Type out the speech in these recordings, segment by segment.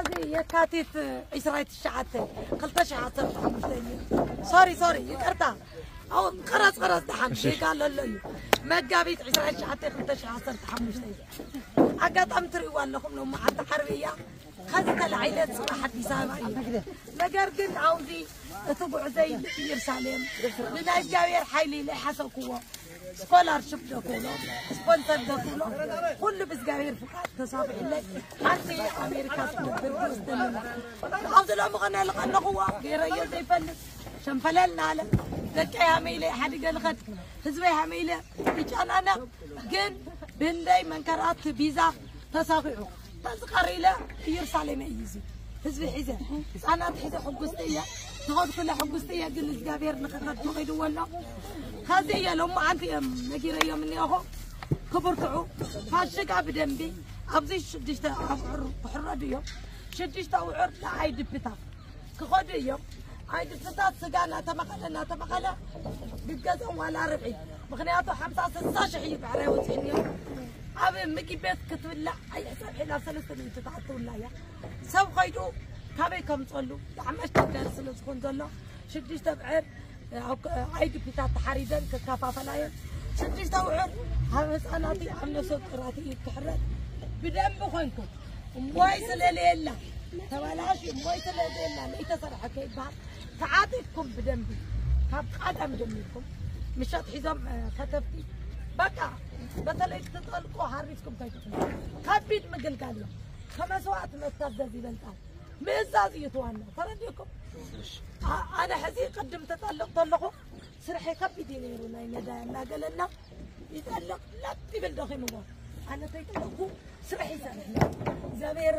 قصدي يا كاتيت آه، إسرائيل الشعاتي آه، قلت شعات سوري سوري يكرتا أو خلاص خلاص تحمل. شيء قال لا ما قابيت إسرائيل الشعاتي قلت شعاتي تحمل شيء أقاطم تريوان لكم لهم حتى حربية. خذت العيلة صراحة سامعي. لقرقن عودي تبع زي يرسالين لنا إجابير حيلي لحسن قوة. እግዚኣብሔር ሓይሊ ለይሓሰብክዎ ስኮላርሽፕ ደክብሎ ስፖንሰር ደክብሎ ኩሉ ብእግዚኣብሔር ፍቃድ ተሳፊሕለይ ሓንቲ ኣሜሪካ ትነብር ትወስደኒ ኣብዚ ሎሚ ኸነ ልቐነኽዎ ገይረዮ ዘይፈልጥ ሸንፈለል ናለ ደቀይ ሃመኢለ ሓዲገ ንኸድ ህዝበይ ሃመኢለ ይጨናነቕ ግን ብንደይ መንከራት ቪዛ ተሳኺዑ ተዝቀሪለ ኢየሩሳሌም እዩ እዚ حزب حزب أنا حزب حقوستيه تغاد كل حقوستيه قل الزقابير نخدم تغيد ولا هذه هي الام عندي نقير هي مني اخو كبركعو هالشقه بدنبي ابزي شدشت عور حر ديو شدشت عور لا عيد بيتا كخد يوم عيد بيتا سجانا تمقلا تمقلنا تمقلا بالجزم ولا ربعي مغنياتو حمسة 16 حي بعراوت يوم ኣብ ምግቢ ቤት ክትብላዕ ኣይሕሳብ ሒላ ሰለስተ ሚኒት ተኣትውላ እያ ሰብ ከይዱ ካበይ ከምፀሉ ብጣዕሚ ኣሽተጋሪ ስለ ዝኮን ዘሎ ሽዱሽተ ብዕር ኣይድፒታት ተሓሪደን ክከፋፈላ እየን ሽዱሽተ ውዕር ኣብ ህፃናት ኣብ ነፍሰ ጡራት እዩ ክሕረድ ብደንቢ ኮይንኩም እሞይ ስለለየላ ተበላሽ እሞይ ስለለየላ ለይተሰርሐ ከይበሃል ተዓጢፍኩም ብደንቢ ካብ ቀደም ጀሚርኩም ምሸት ሒዞም ከተፍቲ በቃ በተለይ ትጠልቆ ሀሪፍኩም ከይትኩም ከቢድ ምግልጋል ነው። ከመስዋዕት መታዘዝ ይበልጣል። ምእዛዝ እዩ ትዋና ተረዲእኩም ኣነ ሕዚ ቅድም ተጠልቕ ተለኹ ስርሐ ከቢድ እዩ ነይሩ ናይ ነዳያ እናገለና ይጠልቕ ለጥ ይብል ደኺምዎ ኣነ ተይጠለቕኩ ስርሐ ይሰርሕ እግዚኣብሔር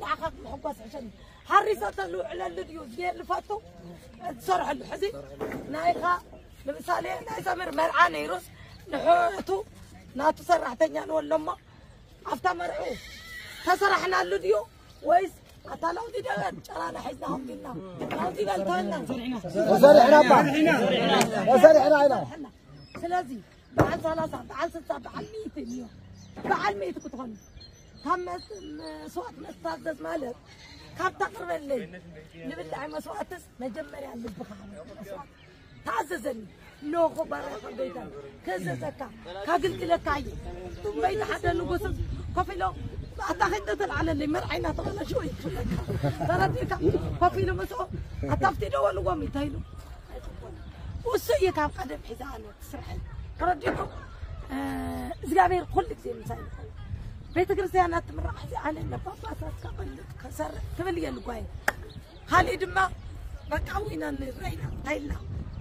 ንዓኻ ምሕጓስ ሕሸኒ ሓሪሰ ተልውዕለሉ ድዩ ዝጌር ልፈቱ ትሰርሐሉ ሕዚ ናይኻ ለምሳሌ ናይ ሰምር መርዓ ነይሩስ ንሕቱ ናቱ ሰራሕተኛ ንወሎሞ ኣብታ መርዑ ተሰራሕናሉ ድዩ ወይስ ኣታ ናውዚ ደገር ጨራና ሒዝና ከምዚና ናውዚ በልተወና وسرحنا با وسرحنا هنا ስለዚ በዓል ሰላሳ በዓል ስልሳ በዓል ሚእቲ እኒዮ በዓል ሚእቲ ክትኾኑ ካብ መስዋዕት መስታዘዝ ማለት ካብ ተቕርበለይ ንብላዕ መስዋዕትስ መጀመርያ ልብኻ መስዋዕት ተኣዘዘኒ ኖኹ በረኸ تعززني نو خبر خبيتا كززكا كاجلكلكا اي بيت حدا نقص كفيلو اتخدت على اللي مرعينا طبعا شو يكفلك ترديك كفيلو مسؤول اتفتي دول وامي تايلو وسي كاب قدم حزان تسرحي ترديكو زغابير كل كثير مسايل بيت كريستيانات مرح على النفاق تقبل كسر تبلي القاي خالد ما بقاوينا نرينا تايلو